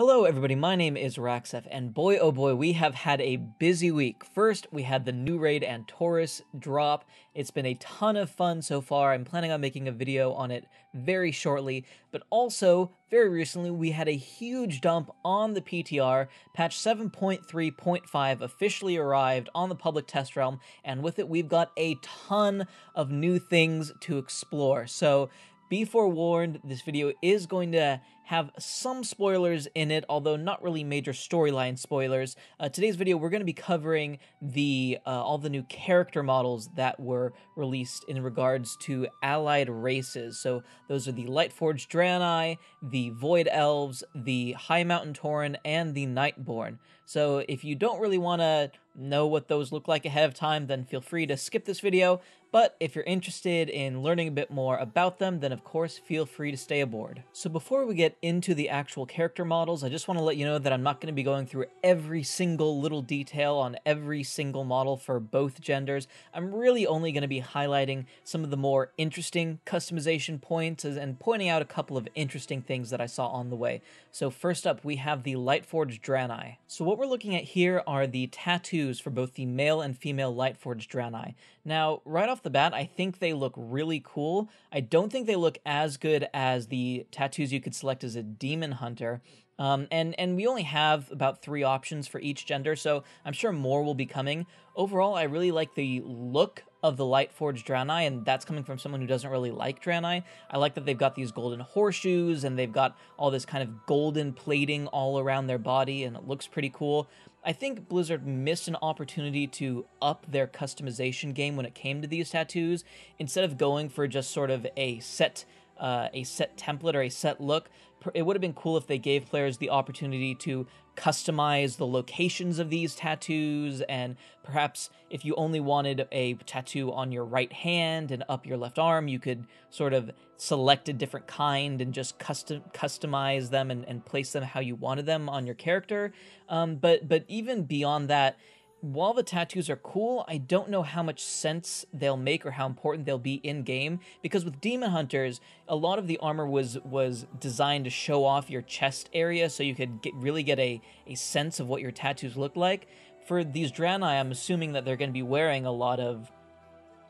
Hello, everybody. My name is Raxef, and boy, oh boy, we have had a busy week. First, we had the new raid Antorus drop. It's been a ton of fun so far. I'm planning on making a video on it very shortly, but also, very recently, we had a huge dump on the PTR. Patch 7.3.5 officially arrived on the public test realm, and with it, we've got a ton of new things to explore. So, be forewarned, this video is going to have some spoilers in it, although not really major storyline spoilers. Uh, today's video, we're going to be covering the uh, all the new character models that were released in regards to allied races. So those are the Lightforged Draenei, the Void Elves, the High Mountain Tauren, and the Nightborne. So if you don't really want to know what those look like ahead of time, then feel free to skip this video. But if you're interested in learning a bit more about them, then of course feel free to stay aboard. So before we get into the actual character models, I just want to let you know that I'm not going to be going through every single little detail on every single model for both genders. I'm really only going to be highlighting some of the more interesting customization points and pointing out a couple of interesting things that I saw on the way. So first up, we have the Lightforged Draenei. So what we're looking at here are the tattoos for both the male and female Lightforged Draenei. Now, right off the bat, I think they look really cool. I don't think they look as good as the tattoos you could select as a demon hunter. Um, and and we only have about three options for each gender, so I'm sure more will be coming. Overall, I really like the look of the Lightforged Draenei, and that's coming from someone who doesn't really like Draenei. I like that they've got these golden horseshoes, and they've got all this kind of golden plating all around their body, and it looks pretty cool. I think Blizzard missed an opportunity to up their customization game when it came to these tattoos. Instead of going for just sort of a set uh, a set template or a set look, it would have been cool if they gave players the opportunity to customize the locations of these tattoos and perhaps if you only wanted a tattoo on your right hand and up your left arm you could sort of select a different kind and just custom customize them and, and place them how you wanted them on your character. Um, but but even beyond that while the tattoos are cool, I don't know how much sense they'll make or how important they'll be in game because with demon hunters, a lot of the armor was was designed to show off your chest area so you could get, really get a a sense of what your tattoos look like. For these Draenei, I'm assuming that they're going to be wearing a lot of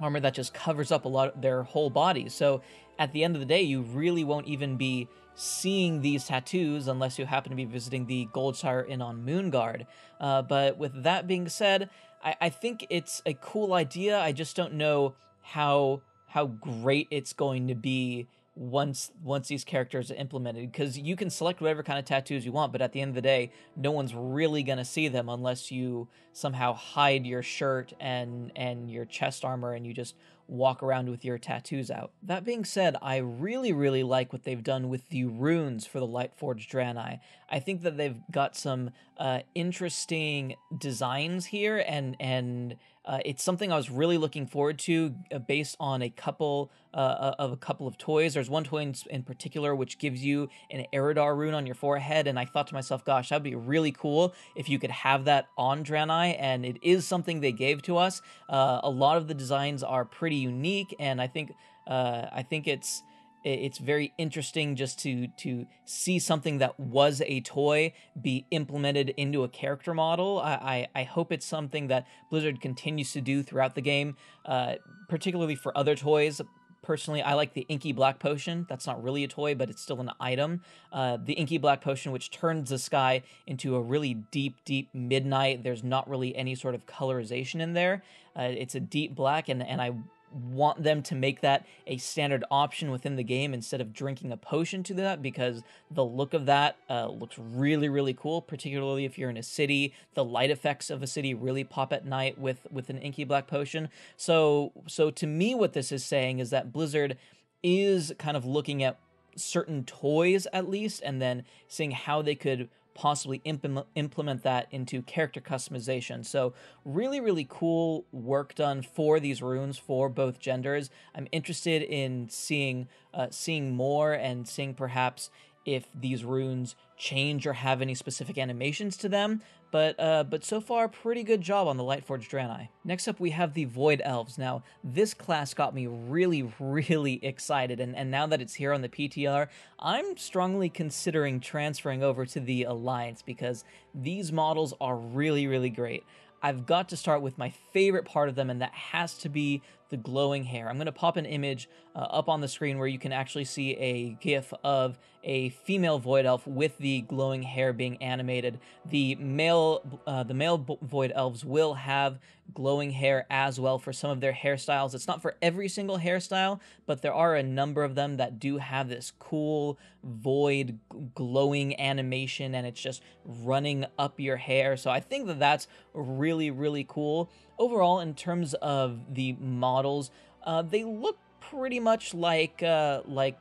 armor that just covers up a lot of their whole body. So at the end of the day, you really won't even be seeing these tattoos unless you happen to be visiting the Goldshire Inn on Moonguard. Uh, but with that being said, I, I think it's a cool idea. I just don't know how how great it's going to be once once these characters are implemented because you can select whatever kind of tattoos you want but at the end of the day no one's really going to see them unless you somehow hide your shirt and and your chest armor and you just walk around with your tattoos out. That being said, I really, really like what they've done with the runes for the Lightforged Draenei. I think that they've got some uh, interesting designs here, and and uh, it's something I was really looking forward to, uh, based on a couple uh, uh, of a couple of toys. There's one toy in, in, particular which gives you an Eredar rune on your forehead, and I thought to myself, "Gosh, that'd be really cool if you could have that on Draenei." And it is something they gave to us. Uh, a lot of the designs are pretty unique, and I think I think it's it's very interesting just to to see something that was a toy be implemented into a character model. I, I, I hope it's something that Blizzard continues to do throughout the game, uh, particularly for other toys. Personally, I like the Inky Black Potion. That's not really a toy, but it's still an item. Uh, the Inky Black Potion, which turns the sky into a really deep, deep midnight. There's not really any sort of colorization in there. Uh, it's a deep black, and, and I want them to make that a standard option within the game instead of drinking a potion to that because the look of that uh, looks really really cool particularly if you're in a city. The light effects of a city really pop at night with with an inky black potion. So so to me what this is saying is that blizzard is kind of looking at certain toys at least and then seeing how they could possibly implement, implement that into character customization. So really, really cool work done for these runes for both genders. I'm interested in seeing uh, seeing more and seeing perhaps if these runes change or have any specific animations to them, but uh, but so far pretty good job on the Lightforged Draenei. Next up we have the Void Elves. Now this class got me really really excited, and and now that it's here on the PTR, I'm strongly considering transferring over to the Alliance because these models are really really great. I've got to start with my favorite part of them, and that has to be the glowing hair. I'm going to pop an image uh, up on the screen where you can actually see a GIF of a female void elf with the glowing hair being animated. The male, uh, the male void elves will have glowing hair as well for some of their hairstyles. It's not for every single hairstyle, but there are a number of them that do have this cool void glowing animation, and it's just running up your hair. So I think that that's really really cool overall, in terms of the models, uh, they look pretty much like uh, like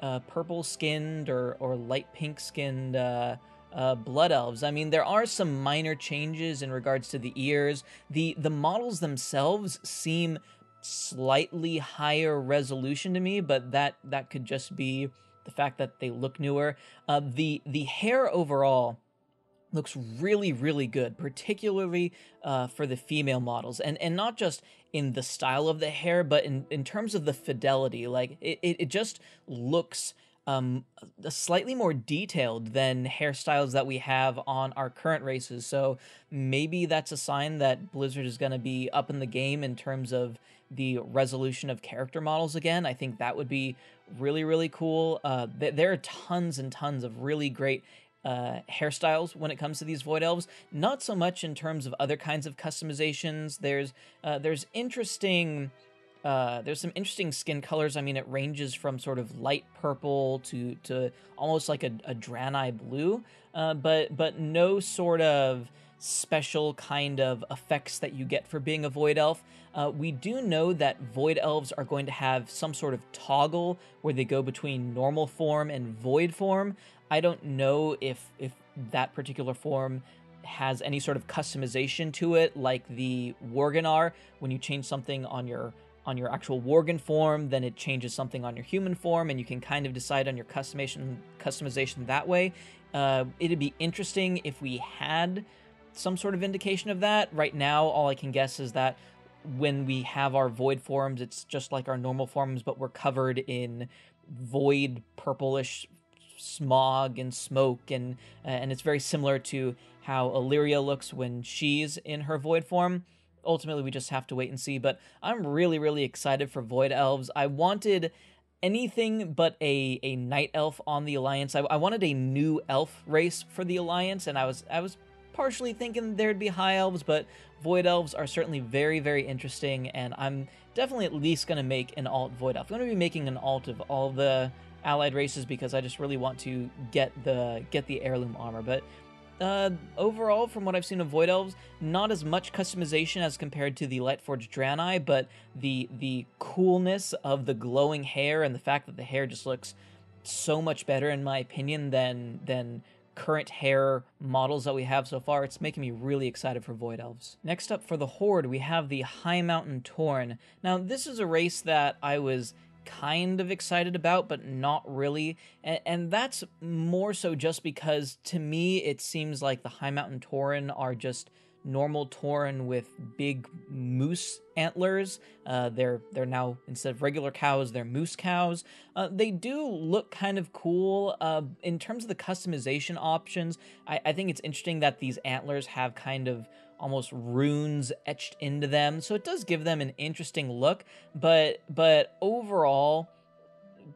uh, purple skinned or or light pink skinned. Uh, uh, blood elves. I mean, there are some minor changes in regards to the ears. the The models themselves seem slightly higher resolution to me, but that that could just be the fact that they look newer. Uh, the the hair overall looks really really good particularly uh, for the female models and and not just in the style of the hair but in in terms of the fidelity like it, it just looks um, slightly more detailed than hairstyles that we have on our current races. So maybe that's a sign that Blizzard is going to be up in the game in terms of the resolution of character models again. I think that would be really, really cool. Uh, th- there are tons and tons of really great uh, hairstyles when it comes to these void elves. Not so much in terms of other kinds of customizations. There's uh, there's interesting. Uh, there's some interesting skin colors. I mean, it ranges from sort of light purple to to almost like a, a blue, uh, but but no sort of special kind of effects that you get for being a void elf. Uh, we do know that void elves are going to have some sort of toggle where they go between normal form and void form. I don't know if if that particular form has any sort of customization to it, like the Worgenar. When you change something on your on your actual Worgen form, then it changes something on your human form, and you can kind of decide on your customization customization that way. Uh, it'd be interesting if we had some sort of indication of that. Right now, all I can guess is that when we have our void forms, it's just like our normal forms, but we're covered in void purplish smog and smoke and uh, and it's very similar to how Alleria looks when she's in her void form. Ultimately, we just have to wait and see, but I'm really really excited for void elves. I wanted anything but a a night elf on the alliance. I, I wanted a new elf race for the alliance and I was I was partially thinking there'd be high elves, but void elves are certainly very, very interesting, and I'm definitely at least going to make an alt void elf. I'm going to be making an alt of all the allied races because I just really want to get the get the heirloom armor. But uh, overall, from what I've seen of Void Elves, not as much customization as compared to the Lightforged Draenei, but the the coolness of the glowing hair and the fact that the hair just looks so much better, in my opinion, than than current hair models that we have so far. It's making me really excited for Void Elves. Next up for the Horde, we have the Highmountain Tauren. Now, this is a race that I was kind of excited about, but not really. And, and, that's more so just because to me it seems like the High Mountain Tauren are just normal Tauren with big moose antlers. Uh, they're they're now instead of regular cows, they're moose cows. Uh, they do look kind of cool. Uh, in terms of the customization options, I, I think it's interesting that these antlers have kind of almost runes etched into them. So it does give them an interesting look, but but overall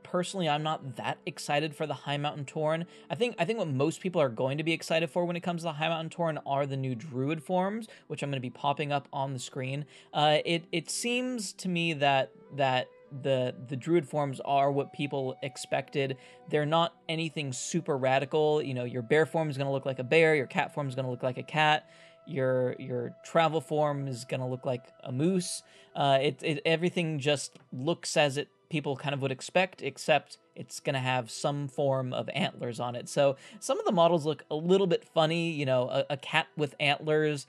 personally I'm not that excited for the High Mountain Tauren. I think I think what most people are going to be excited for when it comes to the High Mountain Tauren are the new Druid forms, which I'm going to be popping up on the screen. Uh, it it seems to me that that the the druid forms are what people expected. They're not anything super radical. You know, your bear form is going to look like a bear, your cat form is going to look like a cat your your travel form is going to look like a moose. Uh, it, it everything just looks as it people kind of would expect, except it's going to have some form of antlers on it. So some of the models look a little bit funny. You know, a, a cat with antlers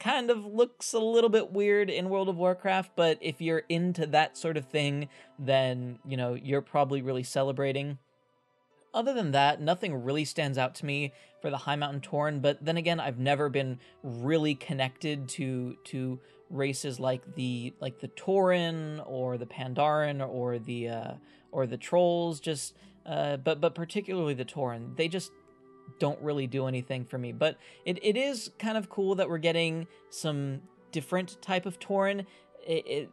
kind of looks a little bit weird in World of Warcraft, but if you're into that sort of thing, then you know you're probably really celebrating other than that, nothing really stands out to me for the High Mountain Tauren. But then again, I've never been really connected to to races like the like the Tauren or the Pandaren or the uh, or the Trolls. Just uh, but but particularly the Tauren, they just don't really do anything for me. But it, it is kind of cool that we're getting some different type of Tauren. It, it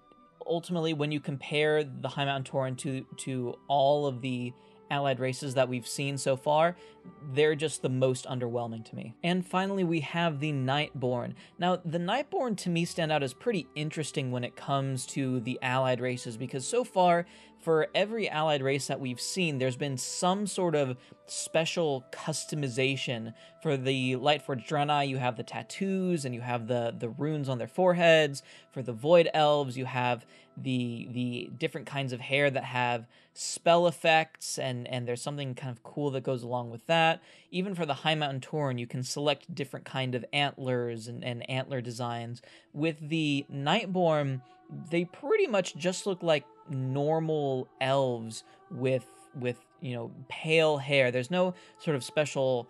ultimately when you compare the High Mountain Tauren to to all of the allied races that we've seen so far, they're just the most underwhelming to me. And finally, we have the Nightborne. Now, the Nightborne to me stand out as pretty interesting when it comes to the allied races because so far, for every allied race that we've seen, there's been some sort of special customization. For the Lightforged Draenei, you have the tattoos and you have the, the runes on their foreheads. For the Void Elves, you have the the different kinds of hair that have spell effects and and there's something kind of cool that goes along with that even for the Highmountain Tauren you can select different kind of antlers and, and antler designs with the nightborne they pretty much just look like normal elves with with you know pale hair there's no sort of special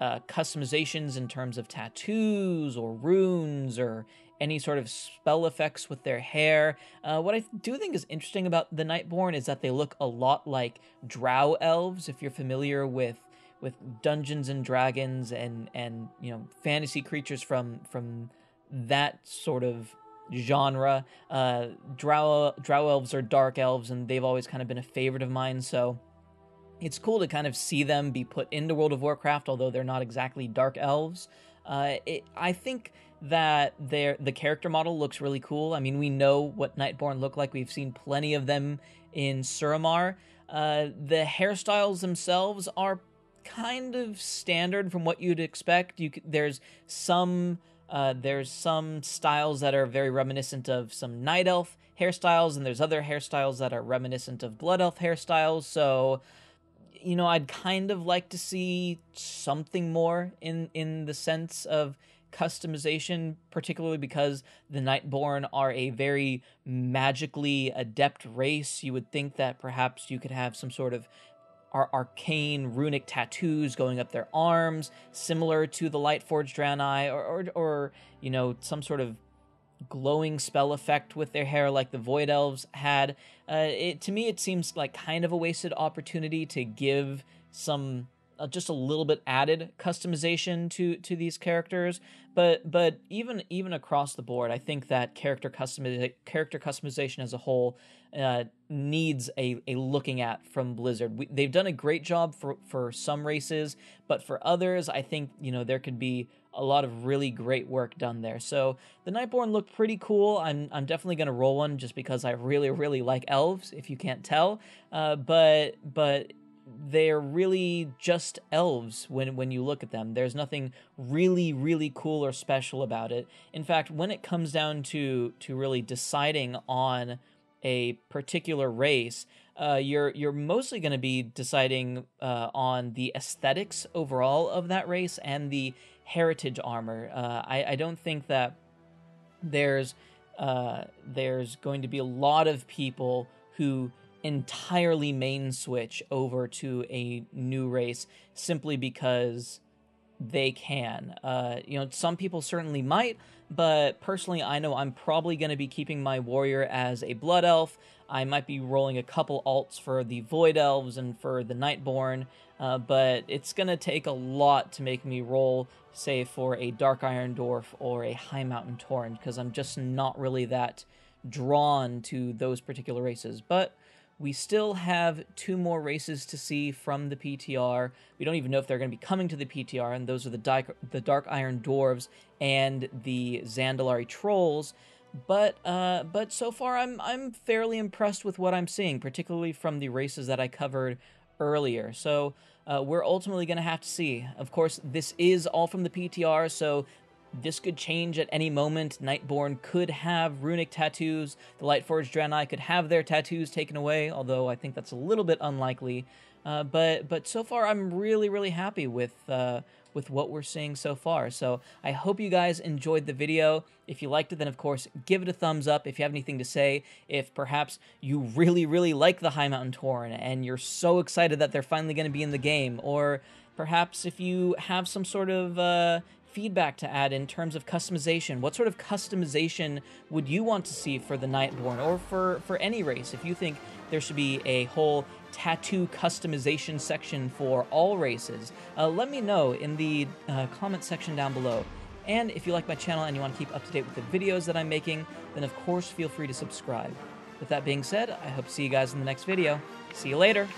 uh, customizations in terms of tattoos or runes or any sort of spell effects with their hair. Uh, what I do think is interesting about the Nightborne is that they look a lot like drow elves, if you're familiar with with Dungeons and Dragons and and you know fantasy creatures from from that sort of genre. Uh, drow drow elves are dark elves, and they've always kind of been a favorite of mine. So it's cool to kind of see them be put into World of Warcraft, although they're not exactly dark elves. Uh, it, I think that the character model looks really cool. I mean, we know what Nightborne look like. We've seen plenty of them in Suramar. Uh, the hairstyles themselves are kind of standard from what you'd expect. You there's some uh, there's some styles that are very reminiscent of some night elf hairstyles, and there's other hairstyles that are reminiscent of blood elf hairstyles. So, you know, I'd kind of like to see something more in in the sense of customization, particularly because the Nightborne are a very magically adept race. You would think that perhaps you could have some sort of ar- arcane runic tattoos going up their arms, similar to the Lightforged Draenei, or, or, or you know, some sort of glowing spell effect with their hair like the Void Elves had. Uh, it, to me, it seems like kind of a wasted opportunity to give some uh, just a little bit added customization to to these characters but but even even across the board i think that character custom character customization as a whole uh, needs a, a looking at from blizzard we, they've done a great job for for some races but for others i think you know there could be a lot of really great work done there. So the Nightborne looked pretty cool. I'm I'm definitely gonna roll one just because I really really like elves. If you can't tell, uh, but but they're really just elves when when you look at them. There's nothing really really cool or special about it. In fact, when it comes down to to really deciding on a particular race, uh, you're you're mostly going to be deciding uh, on the aesthetics overall of that race and the heritage armor. Uh, I, I don't think that there's uh, there's going to be a lot of people who entirely main switch over to a new race simply because they can. Uh, you know, some people certainly might, but personally, I know I'm probably going to be keeping my warrior as a blood elf. I might be rolling a couple alts for the void elves and for the nightborne, uh, but it's going to take a lot to make me roll, say, for a dark iron dwarf or a high mountain Tauren, because I'm just not really that drawn to those particular races. But we still have two more races to see from the PTR. We don't even know if they're going to be coming to the PTR, and those are the, Di- the Dark Iron Dwarves and the Zandalari Trolls. But uh, but so far, I'm I'm fairly impressed with what I'm seeing, particularly from the races that I covered earlier. So uh, we're ultimately going to have to see. Of course, this is all from the PTR, so this could change at any moment. Nightborne could have runic tattoos. The Lightforged Draenei could have their tattoos taken away, although I think that's a little bit unlikely. Uh, but but so far, I'm really really happy with uh, with what we're seeing so far. So I hope you guys enjoyed the video. If you liked it, then of course give it a thumbs up. If you have anything to say, if perhaps you really really like the Highmountain Tauren and you're so excited that they're finally going to be in the game, or perhaps if you have some sort of uh, feedback to add in terms of customization. What sort of customization would you want to see for the Nightborne or for, for any race? If you think there should be a whole tattoo customization section for all races, uh, let me know in the uh, comment section down below. And if you like my channel and you want to keep up to date with the videos that I'm making, then of course feel free to subscribe. With that being said, I hope to see you guys in the next video. See you later!